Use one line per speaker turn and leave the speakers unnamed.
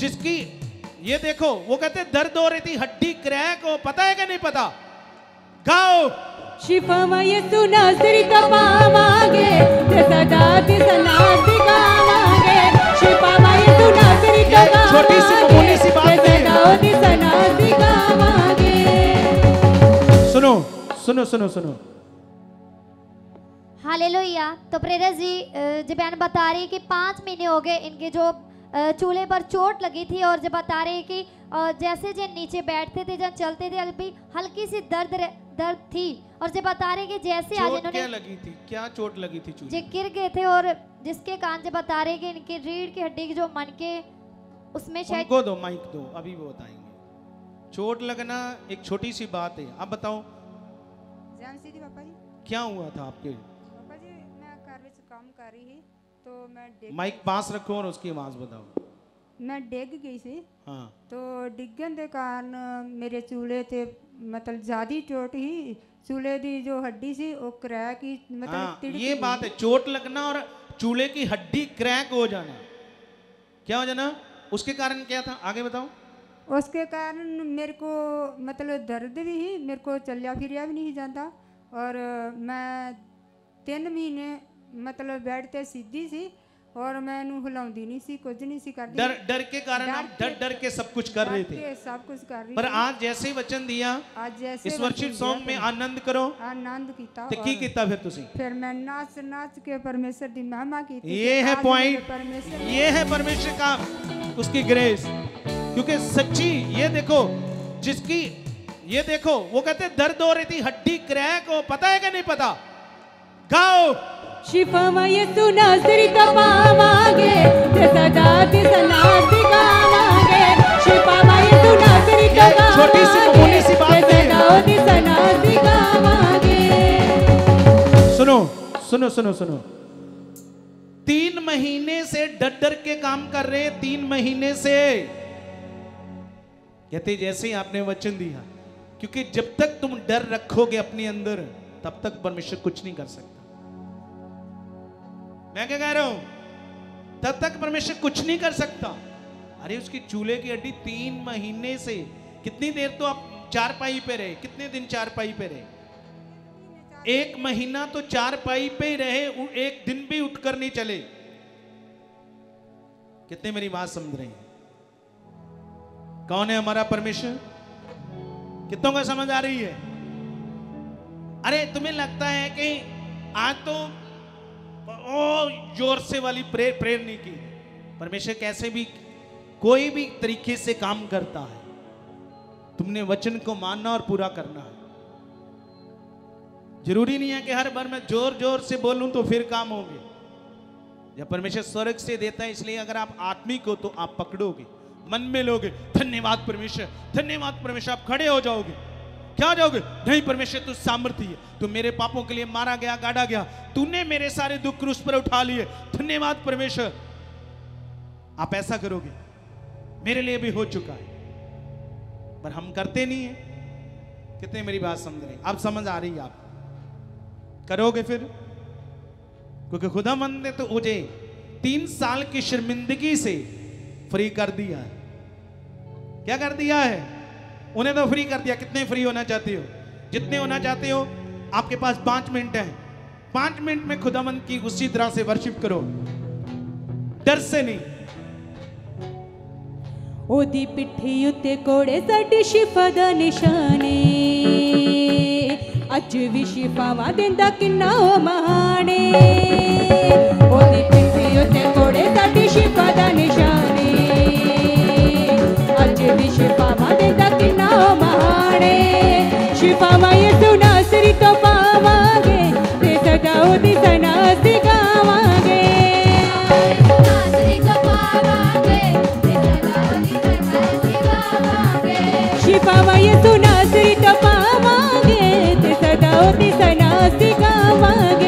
जिसकी ये देखो वो कहते दर्द हो रही थी हड्डी क्रैक हो पता है कि नहीं पता? गाओ।
शिफा यसु नासरित पावांगे ते सदा तिसनात गावांगे
छोटी सी मामूली सी बात
गावांगे
सुनो सुनो सुनो सुनो।
हालेलुया। तो प्रेरस जी जी बहन बता रही कि पाँच महीने हो गए इनके जो चूल्हे पर चोट लगी थी और जब बता रहे हैं कि जैसे जो नीचे बैठते थे जब चलते थे अभी हल्की सी दर्द दर्द थी। और जब बता रहे हैं कि जैसे आज
इन्होंने क्या लगी थी? क्या चोट लगी थी
चूल्हे गिर गए थे और जिसके कान जब बता रहे हैं कि इनके रीढ़ की हड्डी जो मन के उसमें शायद
उनको दो माइक दो अभी वो बताएँगे। चोट लगना एक छोटी सी बात है। आप बताओ।
जान थी पापा जी।
क्या हुआ था आपके?
पापा जी मैं कार में काम कर रही थी। तो मैं
माइक पास रखो और उसकी आवाज़ बताओ।
मैं डिग गई सी
हाँ।
तो डिगन के कारण मेरे चूल्हे से मतलब ज़्यादा चोट ही चूल्हे की जो हड्डी सी वो क्रैक ही मतलब
हाँ, ये बात है चोट लगना और चूल्हे की हड्डी क्रैक हो जाना। क्या हो जाना? उसके कारण क्या था? आगे बताओ।
उसके कारण मेरे को मतलब दर्द भी ही मेरे को चलिया फिरिया भी नहीं जाता। और मैं तीन महीने ਮਤਲਬ ਬੈੱਡ ਤੇ ਸਿੱਧੀ ਸੀ ਔਰ ਮੈਂ ਇਹਨੂੰ ਹਿਲਾਉਂਦੀ ਨਹੀਂ ਸੀ ਕੁਝ ਨਹੀਂ ਸੀ ਕਰਦੀ
डर डर के कारण आप
डर
डर डर के सब कुछ कर रहे
डर
थे
के सब कुछ कर रही
पर
थी।
आज जैसे ही वचन दिया
ਅੱਜ ਜੈਸੇ
इस
वचन
वर्शिप
दिया
सॉन्ग में
फिर
आनंद करो
आनंद ਕੀਤਾ
ਤੇ ਕੀ
ਔਰ
ਕੀਤਾ ਫਿਰ ਤੁਸੀਂ
ਫਿਰ ਮੈਂ ਨਾਚ ਨਾਚ ਕੇ ਪਰਮੇਸ਼ਰ ਦੀ ਮਹਿਮਾ ਕੀਤੀ
ये
कि
है
आज
पॉइंट
मेरे परमेश्वर
ये है परमेश्वर का उसकी ग्रेस क्योंकि सच्ची ये देखो जिसकी ये देखो वो कहते दर्द हो रही थी हड्डी क्रैक हो पता है कि नहीं पता गाओ
शिफा यसु नासरित पावांगे ते सदा यसु नासरित
ये छोटी सी मामूली सी बात है।
सदा गावांगे
सुनो सुनो सुनो सुनो तीन महीने से डर डर के काम कर रहे हैं तीन महीने से कहते जैसे ही आपने वचन दिया क्योंकि जब तक तुम डर रखोगे अपने अंदर तब तक परमेश्वर कुछ नहीं कर सकता मैं क्या कह रहा हूँ? तब तक परमेश्वर कुछ नहीं कर सकता। अरे उसकी चूल्हे की हड्डी तीन महीने से। कितनी देर तो आप चार पाई पे रहे? कितने दिन चार पाई पे रहे? एक महीना तो चार पाई पे ही रहे एक दिन भी उठकर नहीं चले। कितने मेरी बात समझ रहे हैं? कौन है हमारा परमेश्वर? कितनों का समझ आ रही है? अरे तुम्हें लगता है कि आज तो ओ ज़ोर से वाली प्रेयर नहीं की। परमेश्वर कैसे भी, कोई भी तरीके से काम करता है, तुमने वचन को मानना और पूरा करना है। ज़रूरी नहीं है कि हर बार मैं ज़ोर ज़ोर से बोलूँ तो फिर काम होंगे। जब परमेश्वर स्वर्ग से देता है, इसलिए अगर आप आत्मिक हो तो आप पकड़ोगे, मन में लोगे, धन्यवाद परमेश्वर धन्यवाद परमेश्वर, आप खड़े हो जाओगे। क्या जाओगे? नहीं, परमेश्वर, तू सामर्थ्य है। तू मेरे पापों के लिए मारा गया, गाड़ा गया। तूने मेरे सारे दुख क्रूस पर उठा लिए। धन्यवाद, परमेश्वर। आप ऐसा करोगे, मेरे लिए भी हो चुका है। पर हम करते नहीं है। कितने मेरी बात समझ रहे अब समझ आ रही है आप। करोगे फिर? क्योंकि खुदा मंद ने तो मुझे तीन साल की शर्मिंदगी से फ्री कर दिया है। क्या कर दिया है? उन्हें तो फ्री कर दिया कितने फ्री होना चाहते हो जितने होना चाहते हो आपके पास पांच मिनट है पांच मिनट में खुदामंद की उसी तरह से वर्शिप करो डर से नहीं
ਉਹਦੀ ਪਿੱਠੀ ਉੱਤੇ ਕੋੜੇ ਸਾਡੀ ਸ਼ਿਫਾ ਦਾ ਨਿਸ਼ਾਨੇ ਅੱਜ ਵੀ ਸ਼ਿਫਾਵਾਂ ਦਿੰਦਾ ਕਿੰਨਾ ਉਹ ਮਹਾਨੇ ਉਹਦੀ ਪਿੱਠੀ ਉੱਤੇ ਕੋੜੇ ਸਾਡੀ ਸ਼ਿਫਾ ਦਾ ਨਿਸ਼ਾਨੇ शिपावाय तू नासरी तपा मागे ते सदा होती सणासी गावागे।